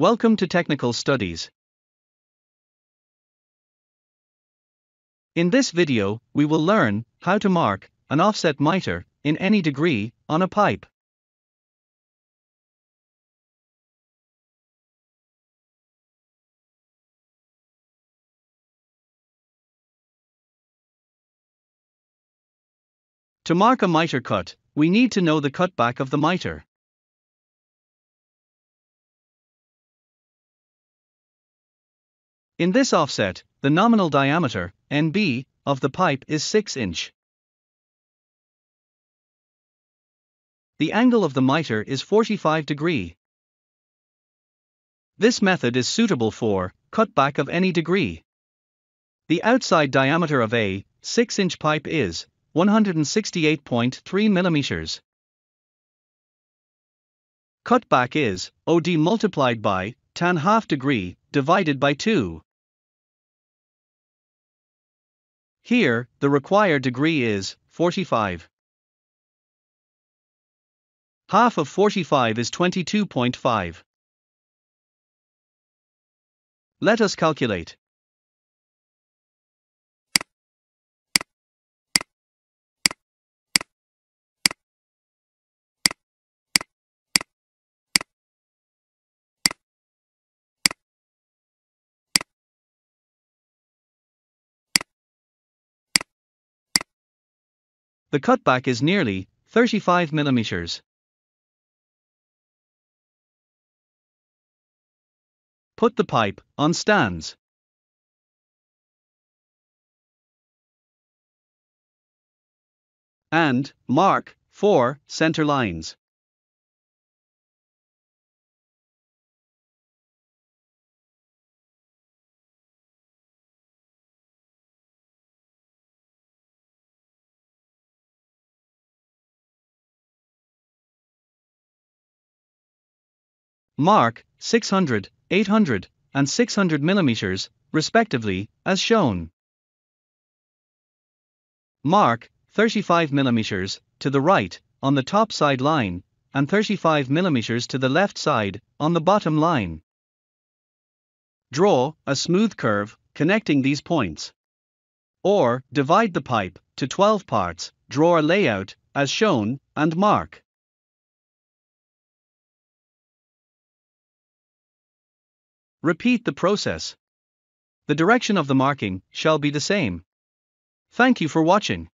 Welcome to Technical Studies. In this video, we will learn how to mark an offset miter in any degree on a pipe. To mark a miter cut, we need to know the cutback of the miter. In this offset, the nominal diameter, NB, of the pipe is 6 inch. The angle of the miter is 45 degree. This method is suitable for cutback of any degree. The outside diameter of a 6 inch pipe is 168.3 millimeters. Cutback is OD multiplied by tan half degree divided by 2. Here, the required degree is 45. Half of 45 is 22.5. Let us calculate. The cutback is nearly 35 millimeters. Put the pipe on stands. And mark 4 center lines. Mark 600, 800, and 600 mm, respectively, as shown. Mark 35 mm to the right on the top side line and 35 mm to the left side on the bottom line. Draw a smooth curve connecting these points. Or divide the pipe to 12 parts, draw a layout as shown, and mark. Repeat the process. The direction of the marking shall be the same. Thank you for watching.